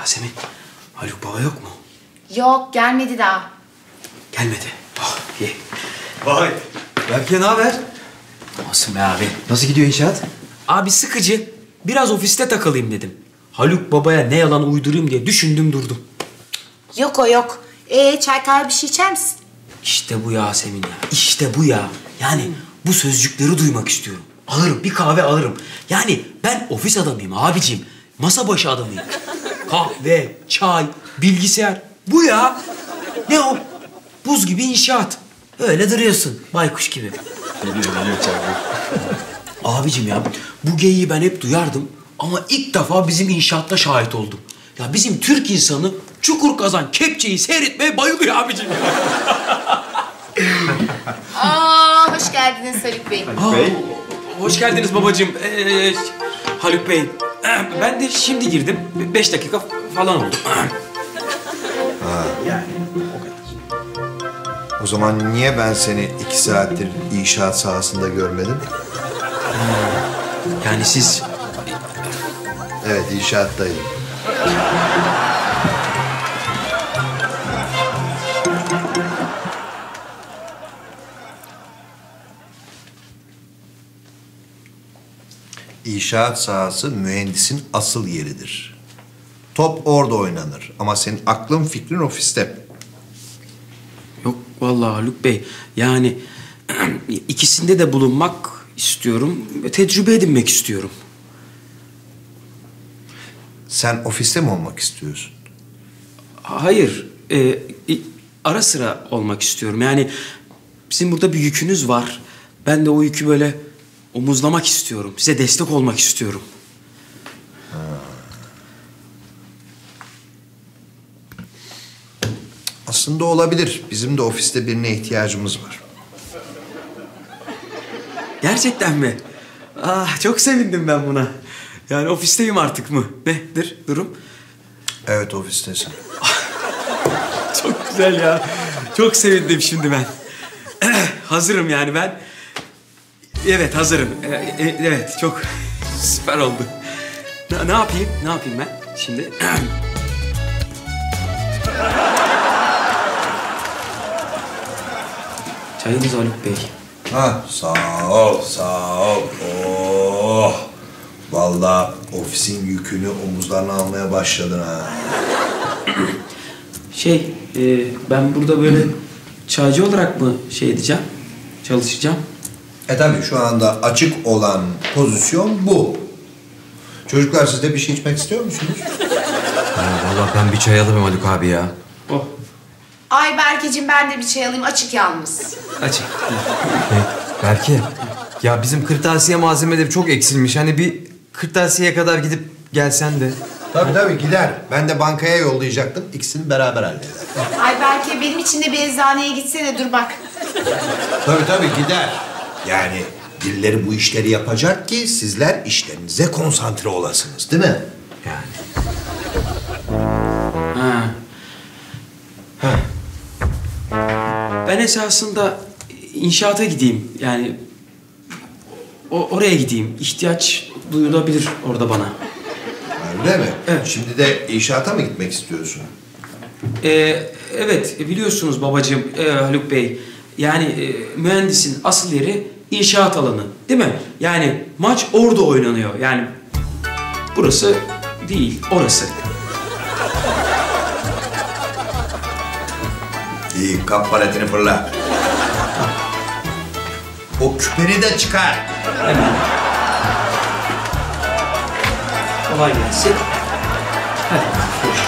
Yasemin, Haluk Baba yok mu? Yok gelmedi daha. Gelmedi. Oh, iyi. Vay. Berke ne haber? Olsun be abi. Nasıl gidiyor inşaat? Abi sıkıcı. Biraz ofiste takılayım dedim. Haluk Baba'ya ne yalan uydurayım diye düşündüm durdum. Yok o yok. Ee çay kahve bir şey içer misin? İşte bu Yasemin ya. İşte bu ya. Yani bu sözcükleri duymak istiyorum. Alırım bir kahve alırım. Yani ben ofis adamıyım abicim. Masa başı adamıyım. Kahve, çay, bilgisayar. Bu ya. Ne o? Buz gibi inşaat. Öyle duruyorsun. Baykuş gibi. Geliyor. Abicim ya bu geyiği ben hep duyardım. Ama ilk defa bizim inşaatta şahit oldum. Ya bizim Türk insanı çukur kazan kepçeyi seyretmeye bayılıyor abicim. Aa hoş geldiniz Haluk Bey. Aa, Bey. Hoş geldiniz babacığım. Ee, Haluk Bey. Ben de şimdi girdim. Be- Beş dakika falan oldu. O zaman niye ben seni iki saattir inşaat sahasında görmedim? Yani siz... Evet, inşaattaydım. İnşaat sahası mühendisin asıl yeridir. Top orada oynanır ama senin aklın fikrin ofiste. Yok vallahi Haluk Bey. Yani ikisinde de bulunmak istiyorum. ve Tecrübe edinmek istiyorum. Sen ofiste mi olmak istiyorsun? Hayır. e, ara sıra olmak istiyorum. Yani sizin burada bir yükünüz var. Ben de o yükü böyle omuzlamak istiyorum. Size destek olmak istiyorum. Aslında olabilir. Bizim de ofiste birine ihtiyacımız var. Gerçekten mi? Ah çok sevindim ben buna. Yani ofisteyim artık mı? Nedir durum? Evet ofistesin. Çok güzel ya. Çok sevindim şimdi ben. hazırım yani ben. Evet hazırım. E, e, evet çok süper oldu. Ne, ne yapayım? Ne yapayım ben şimdi? Çayınız Haluk Bey. Ha, sağ ol, sağ ol. Oh. Vallahi ofisin yükünü omuzlarına almaya başladın ha. Şey, e, ben burada böyle çaycı olarak mı şey edeceğim, çalışacağım? E tabii şu anda açık olan pozisyon bu. Çocuklar siz de bir şey içmek istiyor musunuz? Vallahi ben bir çay alırım Haluk abi ya. Oh, Ay Berkeciğim ben de bir çay alayım açık yalnız. açık. Belki. Ya bizim kırtasiye malzemeleri çok eksilmiş. Hani bir kırtasiyeye kadar gidip gelsen de. Tabii tabii gider. Ben de bankaya yollayacaktım. İkisini beraber halleder. Ay Berke benim için de bir eczaneye gitsene dur bak. Tabii tabii gider. Yani birileri bu işleri yapacak ki sizler işlerinize konsantre olasınız değil mi? Yani. Ha. Ben esasında inşaata gideyim. Yani o, oraya gideyim. İhtiyaç duyulabilir orada bana. Öyle mi? Evet. Şimdi de inşaata mı gitmek istiyorsun? Ee, evet biliyorsunuz babacığım e, Haluk Bey. Yani e, mühendisin asıl yeri inşaat alanı değil mi? Yani maç orada oynanıyor. Yani burası değil orası. İyi kap paletini fırla. O küpeni de çıkar. Hemen. Kolay gelsin. Hadi görüşürüz.